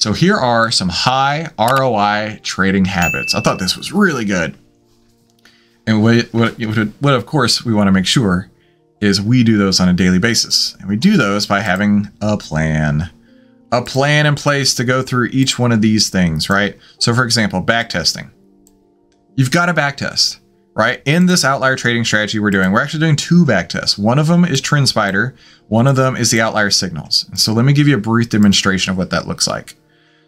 So here are some high ROI trading habits. I thought this was really good. And what, what, what of course we want to make sure is we do those on a daily basis. And we do those by having a plan. A plan in place to go through each one of these things, right? So for example, backtesting. You've got to backtest, right? In this outlier trading strategy we're doing, we're actually doing two backtests. One of them is TrendSpider. One of them is the outlier signals. And so let me give you a brief demonstration of what that looks like.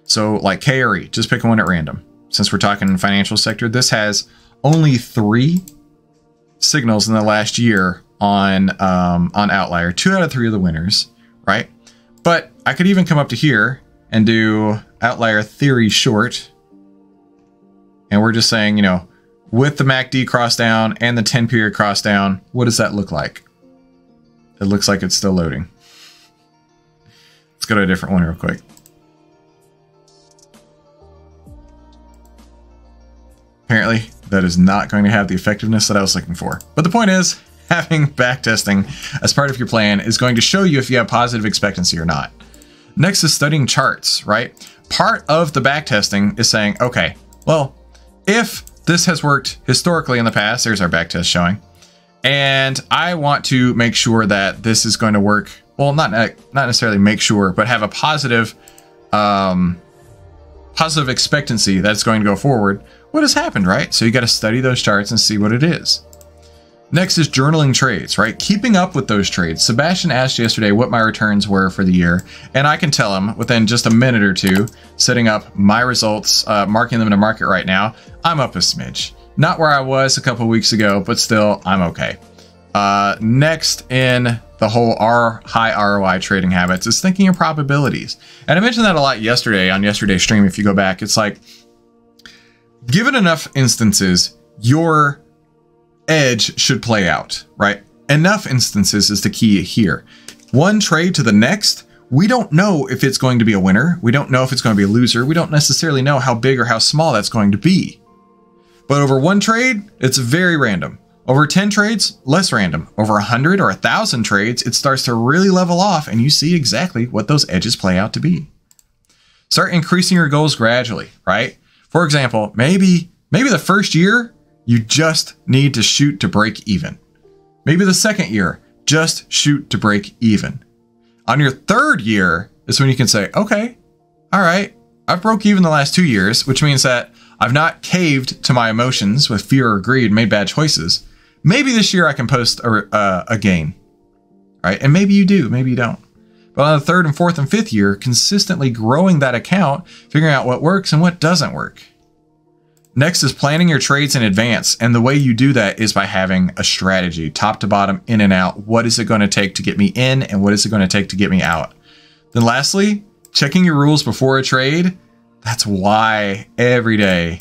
So like KRE, just pick one at random. Since we're talking financial sector, this has only three signals in the last year on um, on Outlier. Two out of three of the winners, right? But I could even come up to here and do Outlier Theory Short. And we're just saying, you know, with the MACD cross down and the 10 period cross down, what does that look like? It looks like it's still loading. Let's go to a different one real quick. Apparently, that is not going to have the effectiveness that I was looking for. But the point is, having backtesting as part of your plan is going to show you if you have positive expectancy or not. Next is studying charts, right? Part of the backtesting is saying, okay, well, if this has worked historically in the past, there's our backtest showing, and I want to make sure that this is going to work, well, not, not necessarily make sure, but have a positive, um, positive expectancy that's going to go forward, what has happened, right? So you got to study those charts and see what it is. Next is journaling trades, right? Keeping up with those trades. Sebastian asked yesterday what my returns were for the year, and I can tell him within just a minute or two, setting up my results, uh, marking them in a market right now, I'm up a smidge. Not where I was a couple weeks ago, but still, I'm okay. Uh, next in the whole R high ROI trading habits is thinking of probabilities. And I mentioned that a lot yesterday on yesterday's stream. If you go back, it's like, given enough instances, your edge should play out, right? Enough instances is the key here. One trade to the next, we don't know if it's going to be a winner. We don't know if it's going to be a loser. We don't necessarily know how big or how small that's going to be. But over one trade, it's very random. Over 10 trades, less random. Over 100 or 1,000 trades, it starts to really level off and you see exactly what those edges play out to be. Start increasing your goals gradually, right? For example, maybe maybe the first year you just need to shoot to break even. Maybe the second year, just shoot to break even. On your third year is when you can say, okay, all right, I've broke even the last two years, which means that I've not caved to my emotions with fear or greed, made bad choices. Maybe this year I can post a, uh, a gain, right? And maybe you do, maybe you don't. But on the third and fourth and fifth year, consistently growing that account, figuring out what works and what doesn't work. Next is planning your trades in advance. And the way you do that is by having a strategy, top to bottom, in and out. What is it going to take to get me in and what is it going to take to get me out? Then lastly, checking your rules before a trade. That's why every day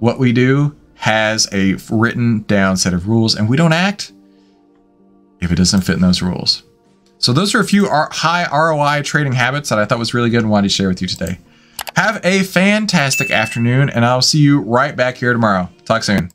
what we do has a written down set of rules and we don't act if it doesn't fit in those rules. So those are a few high ROI trading habits that I thought was really good and wanted to share with you today. Have a fantastic afternoon, and I'll see you right back here tomorrow. Talk soon.